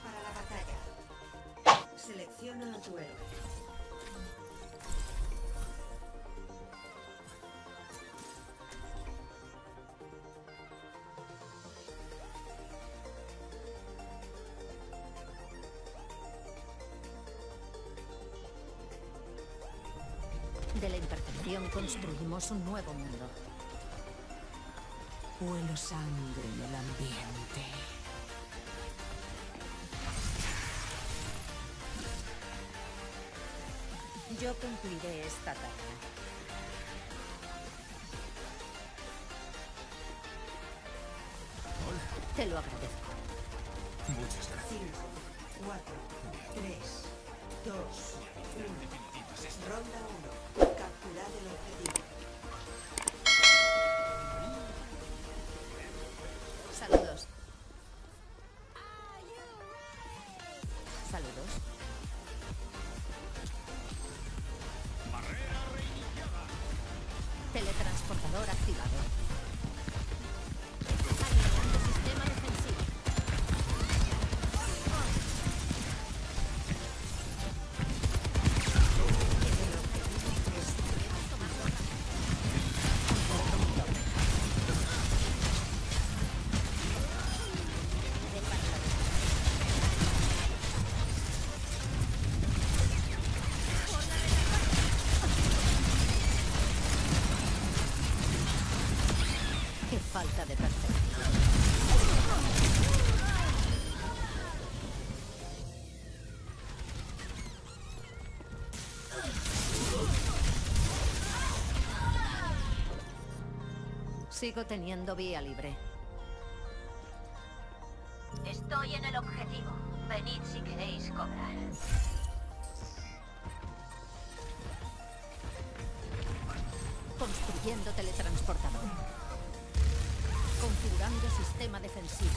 Para la batalla. Selecciona a tu héroe. De la imperfección construimos un nuevo mundo. Huelo sangre en el ambiente. Yo cumpliré esta tarea. Te lo agradezco. Muchas gracias. 5, 4, 3, 2, 1. Ronda 1. Capturar el objetivo. Falta de perfección. Sigo teniendo vía libre. Estoy en el objetivo. Venid si queréis cobrar. Construyendo teletransportador. Configurando sistema defensivo.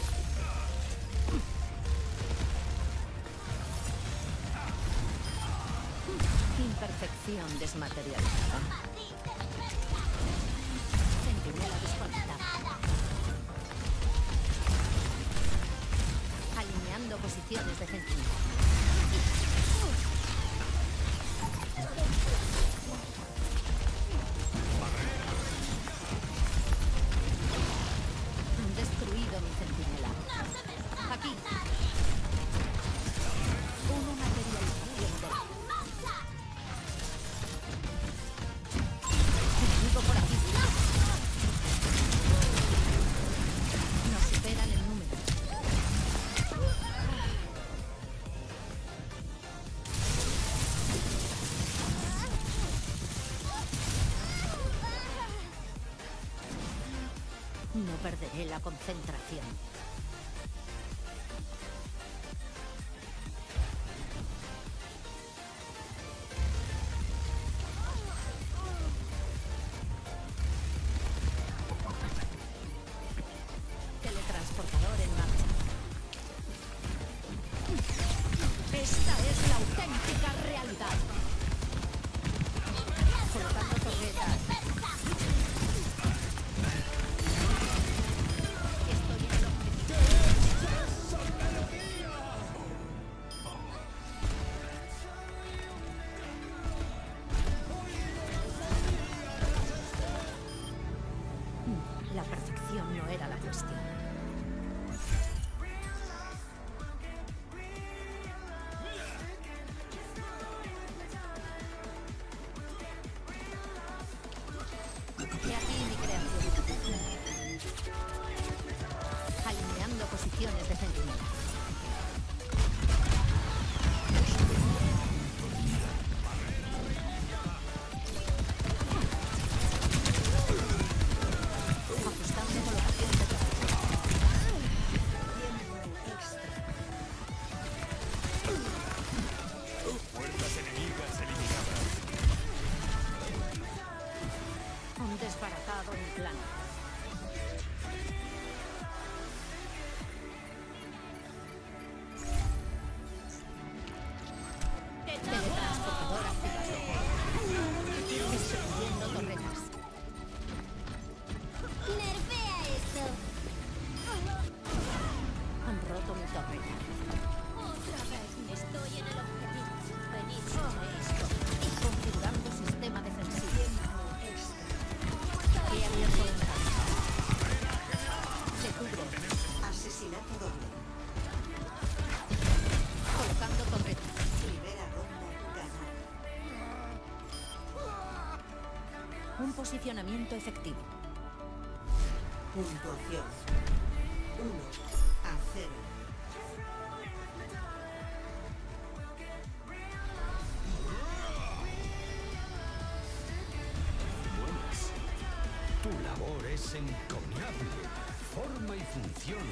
Imperfección desmaterializada. Centinela desconectada. Alineando posiciones de centinela. Perderé la concentración. Un posicionamiento efectivo. Puntuación. 1 a 0. Buenas. Tu labor es encomiable. Forma y función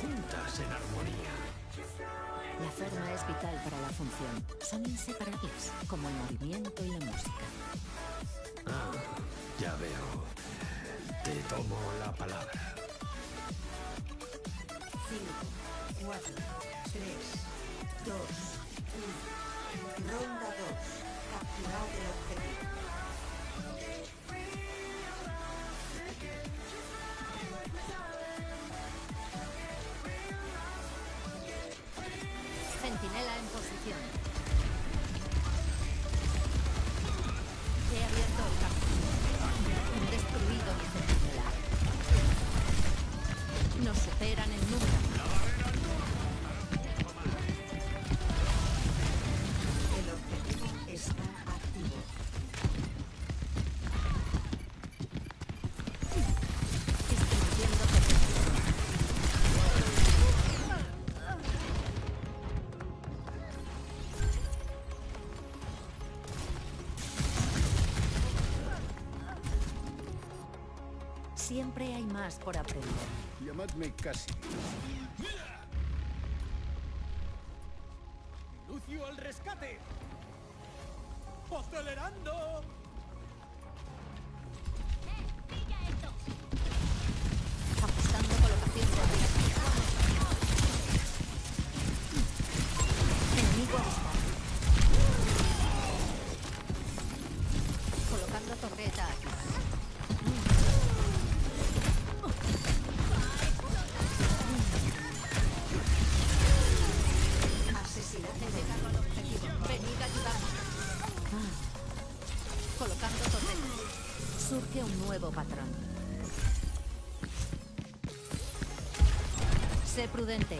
juntas en armonía. La forma es vital para la función. Son inseparables, como el movimiento y la música. Ah, ya veo. Te tomo la palabra. 5, 4, 3, 2, 1. Ronda 2. Capturar el objetivo. Centinela en posición. Siempre hay más por aprender. Llamadme casi. ¡Lucio al rescate! ¡Acelerando! Ajustando colocación correcta. Enemigo. Colocando torreta aquí. Nuevo patrón. Sé prudente.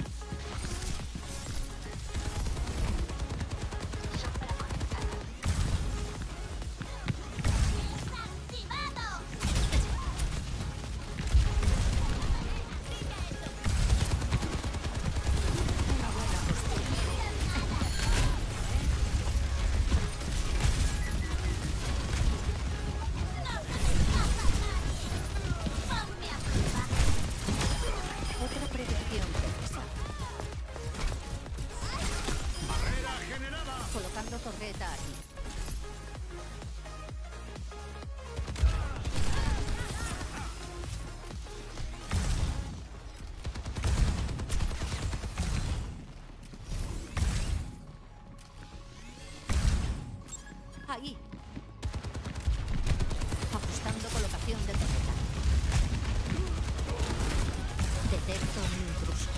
Detecto un intruso.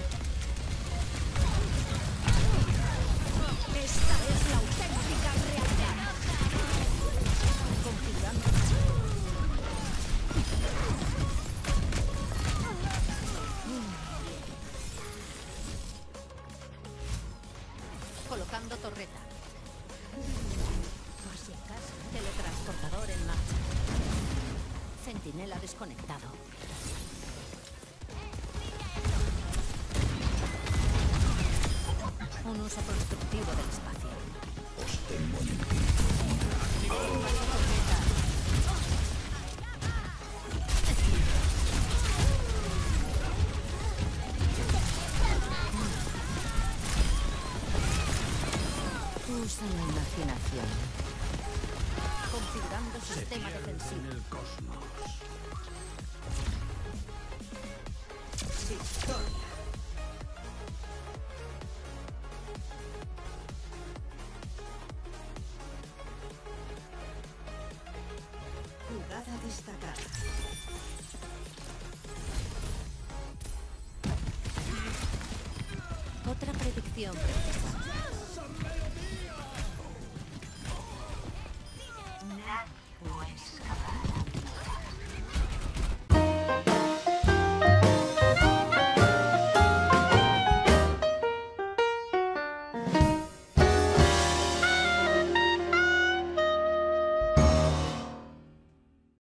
Esta es la auténtica realidad. Configurando. Colocando torreta. Por si acaso. Teletransportador en marcha. Centinela desconectado. Un uso constructivo del espacio. Predicción